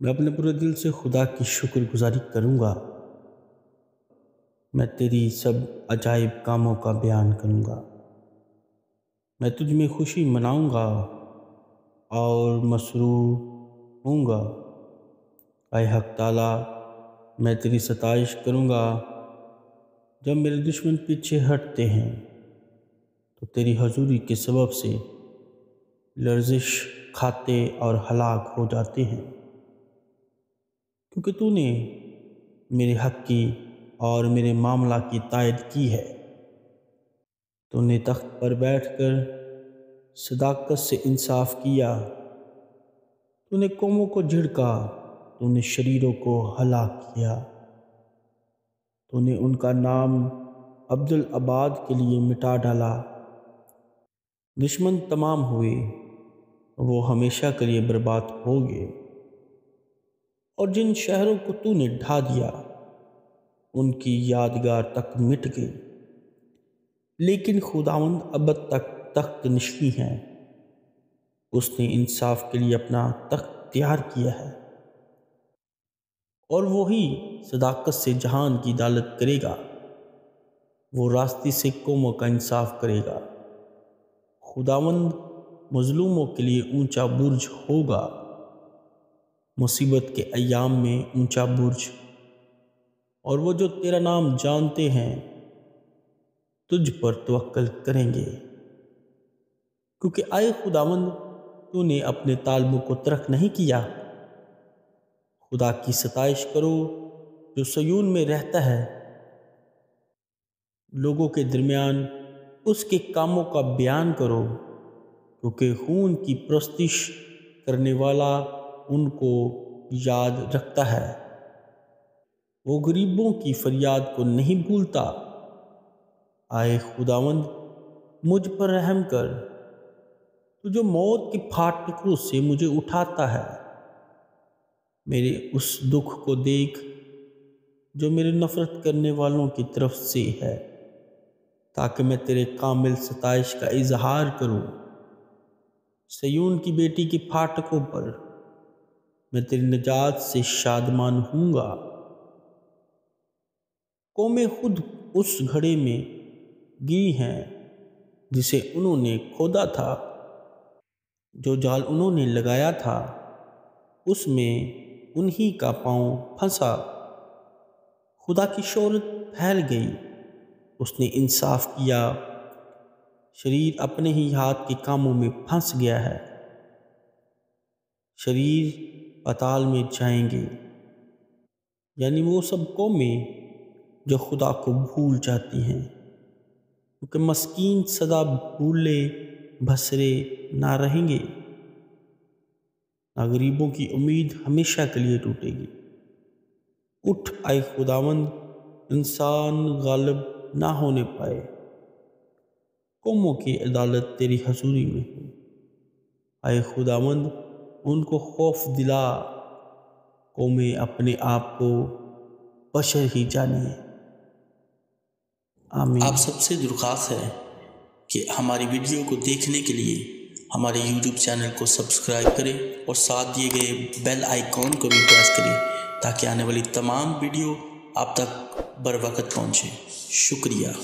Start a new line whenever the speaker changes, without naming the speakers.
मैं अपने पूरे दिल से खुदा की शुक्रगुजारी करूँगा। मैं तेरी सब अजाइब कामों का बयान करूँगा। मैं तुझ में खुशी मनाऊँगा और मसरू हूँगा आए हक ताला, मैं तेरी सताइश करूँगा। जब मेरे दुश्मन पीछे हटते हैं तो तेरी हजूरी के सबब से लर्जिश खाते और हलाक हो जाते हैं। क्योंकि तूने मेरे हक की और मेरे मामला की तायद की है। तूने तख्त पर बैठकर सदाकत से इंसाफ किया। तूने कौमों को झिड़का। तूने शरीरों को हलाक किया। तूने उनका नाम अब्दुल आबाद के लिए मिटा डाला। दुश्मन तमाम हुए, वो हमेशा के लिए बर्बाद हो गए। और जिन शहरों को तूने ढा दिया, उनकी यादगार तक मिट गई। लेकिन खुदावंद अब तक तख्त नशी हैं। उसने इंसाफ के लिए अपना तख्त तैयार किया है। और वही सदाकत से जहान की अदालत करेगा। वो रास्ते से कौमों का इंसाफ करेगा। खुदावंद मजलूमों के लिए ऊँचा बुर्ज होगा। मुसीबत के अयाम में ऊँचा बुर्ज। और वो जो तेरा नाम जानते हैं, तुझ पर तवक्ल करेंगे। क्योंकि आए खुदावंद, तूने अपने तालबों को तरक नहीं किया। खुदा की सताइश करो, जो सयून में रहता है। लोगों के दरमियान उसके कामों का बयान करो, क्योंकि खून की प्रस्तिश करने वाला उनको याद रखता है। वो गरीबों की फरियाद को नहीं भूलता। आए खुदावंद, मुझ पर रहम कर। तो जो मौत के फाटकों से मुझे उठाता है। मेरे उस दुख को देख, जो मेरे नफ़रत करने वालों की तरफ़ से है, ताकि मैं तेरे कामिल सताइश का इजहार करूँ। सयून की बेटी के फाटकों पर मैं तेरी निजात से शादमान हूँगा। कौमें खुद उस घड़े में गिरी हैं जिसे उन्होंने खोदा था। जो जाल उन्होंने लगाया था, उसमें उन्हीं का पाँव फंसा। खुदा की शोहरत फैल गई। उसने इंसाफ किया। शरीर अपने ही हाथ के कामों में फंस गया है। शरीर पताल में जाएँगे। यानी वो सब कौमें जो खुदा को भूल जाती हैं। क्योंकि मस्कीन सदा भूले, भसरे ना रहेंगे। ना गरीबों की उम्मीद हमेशा के लिए टूटेगी। उठ आए खुदावंद, इंसान गालब ना होने पाए। कौमों की अदालत तेरी हजूरी में हो। आए खुदावंद उनको खौफ दिला, कौमें अपने आप को बशर ही जानिए
आमीन। आप सबसे दरख्वास्त है कि हमारी वीडियो को देखने के लिए हमारे यूट्यूब चैनल को सब्सक्राइब करें और साथ दिए गए बेल आइकॉन को भी प्रेस करें ताकि आने वाली तमाम वीडियो आप तक बर वक्त पहुँचे। शुक्रिया।